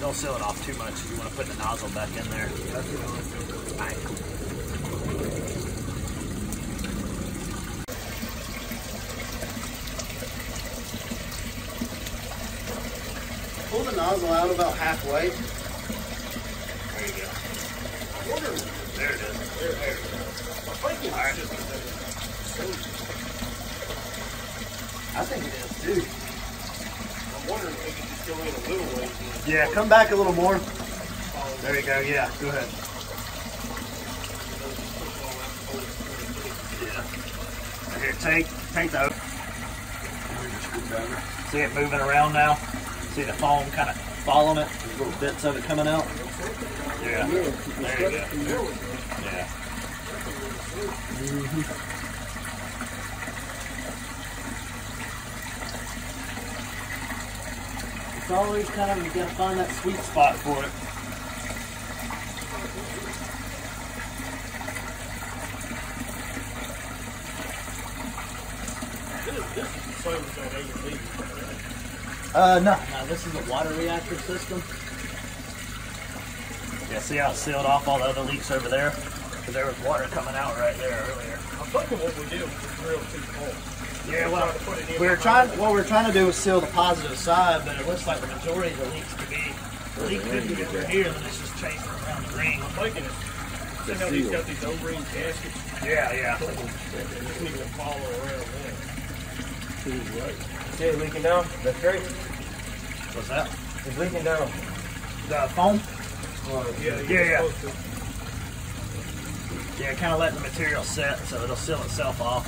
don't seal it off too much. You want to put the nozzle back in there. All right, cool. Pull the nozzle out about halfway. There you go. There it is. There, there. All right. I think it is too. I'm wondering if we could just go in a little ways. Yeah, come back a little more. There you go. Yeah, go ahead. Yeah. Here, take, take the. See it moving around now? See the foam kind of following it? There's little bits of it coming out? Yeah. There you go. Yeah. Mm-hmm. It's always kind of, you gotta find that sweet spot for it. This is, this is the same as that A and B. right? Uh, no. No, this is a water reactor system. Yeah, see how it sealed off all the other leaks over there? Because there was water coming out right there earlier. I'm thinking what we did was drill too far. Yeah, We're well, trying to put it in we were trying. What we were trying to do was seal the positive side, but it looks like the majority of the leaks could be. The leak could be over here, and it's just chasing around the ring. I'm thinking it's, see how these got these O-ring gaskets? Yeah, yeah. They just need to follow around there. See it leaking down? That's great. What's that? It's leaking down. The foam? Yeah, Yeah, yeah. to. Yeah, kind of letting the material set so it'll seal itself off.